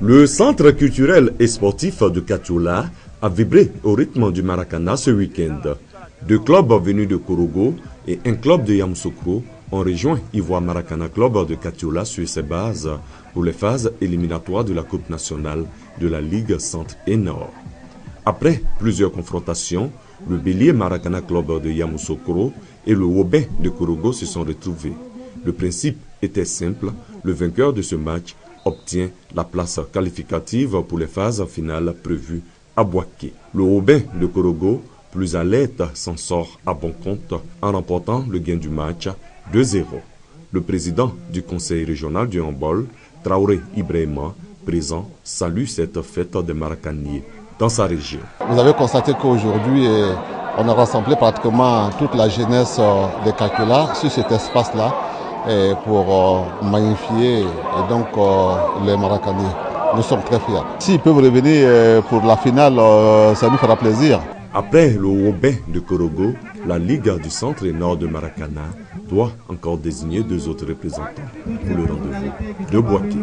Le centre culturel et sportif de Kachula a vibré au rythme du Maracana ce week-end. Deux clubs venus de Korogo et un club de Yamoussoukro ont rejoint Ivoire Maracana Club de Kachula sur ses bases pour les phases éliminatoires de la Coupe nationale de la Ligue Centre et Nord. Après plusieurs confrontations, le Bélier Maracana Club de Yamoussoukro et le Wobin de Korogo se sont retrouvés. Le principe était simple, le vainqueur de ce match obtient la place qualificative pour les phases finales prévues à Boaké. Le Robin de Korogo, plus à l'aide, s'en sort à bon compte en remportant le gain du match 2-0. Le président du conseil régional du handball, Traoré Ibrahima, présent, salue cette fête des Maracaniers dans sa région. Vous avez constaté qu'aujourd'hui, on a rassemblé pratiquement toute la jeunesse des Kakula sur cet espace-là pour magnifier et donc les Maracani. Nous sommes très fiers. S'ils peuvent revenir pour la finale, ça nous fera plaisir. Après le Robin de Korogo, la Ligue du centre et nord de Maracana doit encore désigner deux autres représentants pour le rendez-vous de Boaké.